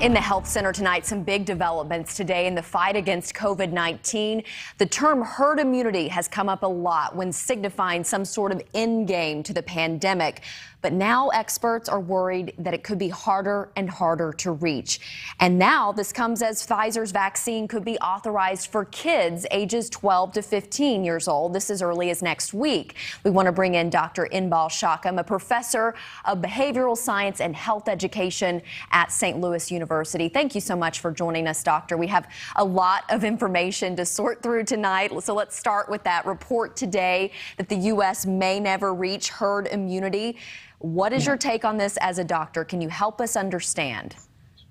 In the health center tonight, some big developments today in the fight against COVID 19. The term herd immunity has come up a lot when signifying some sort of end game to the pandemic. But now experts are worried that it could be harder and harder to reach. And now this comes as Pfizer's vaccine could be authorized for kids ages 12 to 15 years old. This as early as next week. We want to bring in Dr. Enbal Shacham, a professor of behavioral science and health education at St. Louis University. Thank you so much for joining us, Doctor. We have a lot of information to sort through tonight. So let's start with that report today that the U.S. may never reach herd immunity. What is your take on this as a doctor? Can you help us understand?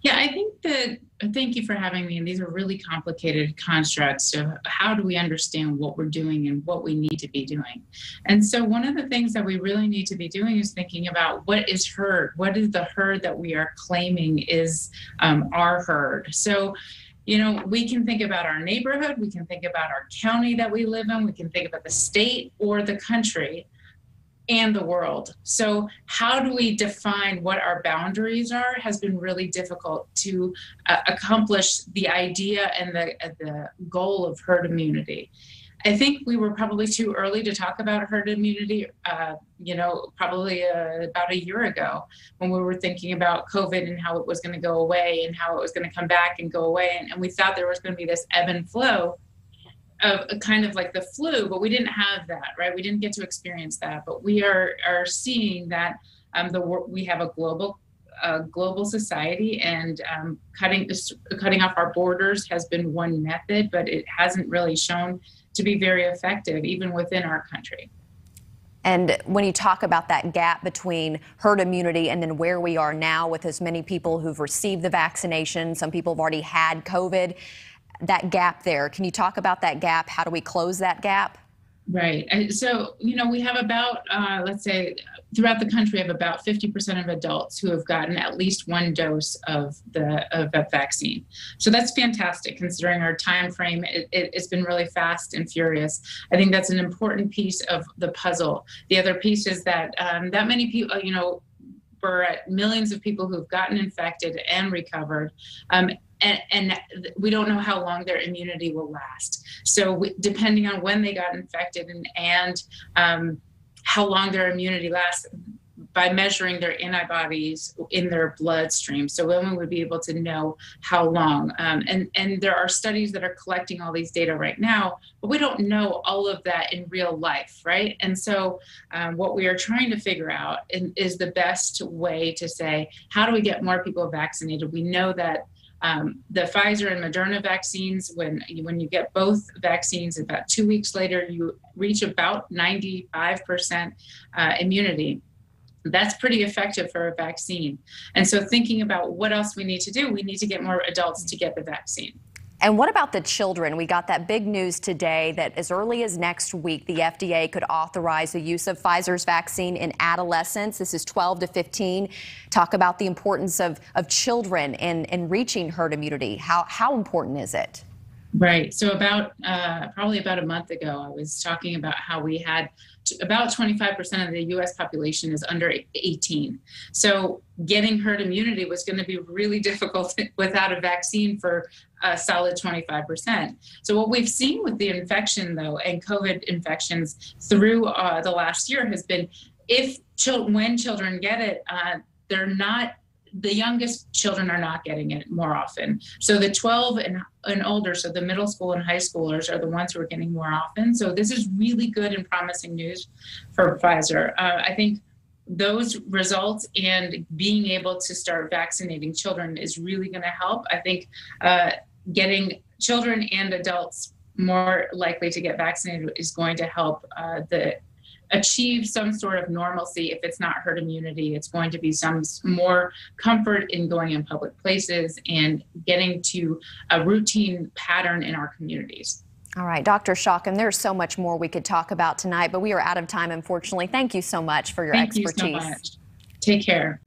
Yeah, I think that, thank you for having me. And these are really complicated constructs of how do we understand what we're doing and what we need to be doing. And so, one of the things that we really need to be doing is thinking about what is herd? What is the herd that we are claiming is um, our herd? So, you know, we can think about our neighborhood, we can think about our county that we live in, we can think about the state or the country and the world. So, how do we define what our boundaries are has been really difficult to uh, accomplish the idea and the, uh, the goal of herd immunity. I think we were probably too early to talk about herd immunity, uh, you know, probably uh, about a year ago when we were thinking about COVID and how it was going to go away and how it was going to come back and go away. And, and we thought there was going to be this ebb and flow of kind of like the flu, but we didn't have that, right? We didn't get to experience that, but we are are seeing that um, the we have a global a global society, and um, cutting cutting off our borders has been one method, but it hasn't really shown to be very effective, even within our country. And when you talk about that gap between herd immunity and then where we are now with as many people who've received the vaccination, some people have already had COVID, that gap there. Can you talk about that gap? How do we close that gap? Right. So, you know, we have about, uh, let's say, throughout the country, have about 50% of adults who have gotten at least one dose of the of a vaccine. So that's fantastic, considering our time frame. It, it, it's been really fast and furious. I think that's an important piece of the puzzle. The other piece is that um, that many people, you know, we're at millions of people who've gotten infected and recovered. Um, and, and, we don't know how long their immunity will last. So, we, depending on when they got infected and, and um, how long their immunity lasts, by measuring their antibodies in their bloodstream. So women would be able to know how long. Um, and, and there are studies that are collecting all these data right now, but we don't know all of that in real life, right? And so um, what we are trying to figure out is the best way to say, how do we get more people vaccinated? We know that um, the Pfizer and Moderna vaccines, when when you get both vaccines, about two weeks later, you reach about 95% uh, immunity that's pretty effective for a vaccine. And so, thinking about what else we need to do, we need to get more adults to get the vaccine. And what about the children? We got that big news today that as early as next week, the FDA could authorize the use of Pfizer's vaccine in adolescents. This is 12 to 15. Talk about the importance of, of children in, in reaching herd immunity. How, how important is it? Right. So about uh, probably about a month ago, I was talking about how we had t- about 25% of the U.S. population is under 18. So getting herd immunity was going to be really difficult without a vaccine for a solid 25%. So what we've seen with the infection, though, and COVID infections through uh, the last year has been if when children get it, uh, they're not the youngest children are not getting it more often. So the 12 and, and older, so the middle school and high schoolers are the ones who are getting more often. So this is really good and promising news for Pfizer. Uh, I think those results and being able to start vaccinating children is really going to help. I think uh, getting children and adults more likely to get vaccinated is going to help uh, the achieve some sort of normalcy if it's not herd immunity it's going to be some more comfort in going in public places and getting to a routine pattern in our communities all right, Dr. Shacham, there's so much more we could talk about tonight, but we are out of time, unfortunately. Thank you so much for your Thank expertise. You so much. Take care.